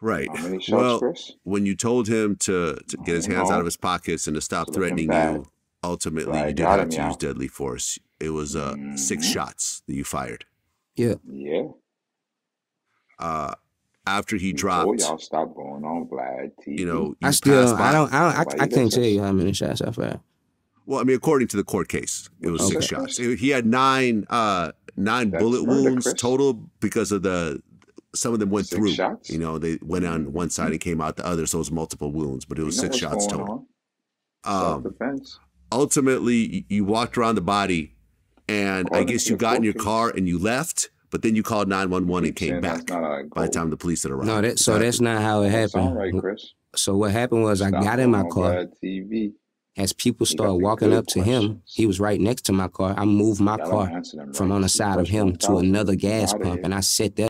Right. How many shots, Well, Chris? when you told him to, to get his hands out of his pockets and to stop Looking threatening you, ultimately Right, you did got have him, to yeah. use deadly force. It was uh, six Mhm. shots that you fired. Yeah. Yeah. Uh, after he We told dropped, y'all stop going on Vlad TV. you know, you I still, by. I don't, I don't, I, I can't tell you how many shots I fired. Well, I mean, according to the court case, it was six shots. He had nine uh, nine That's bullet wounds total because of the some of them went Six through. shots? You know, they went on one side and came out the other, so it was multiple wounds, but it was know six shots total. Um, Self-defense. ultimately, you walked around the body, and I guess you got in your car and you left, but then you called nine one one and came back. not how it By the time the police had arrived, No, that Is so that's not how it happened. right, Chris. So what happened was I got in my car. TV. As people You started walking up to him, he was right next to my car. I moved my car from right. on the side of him to another gas pump, and I sat there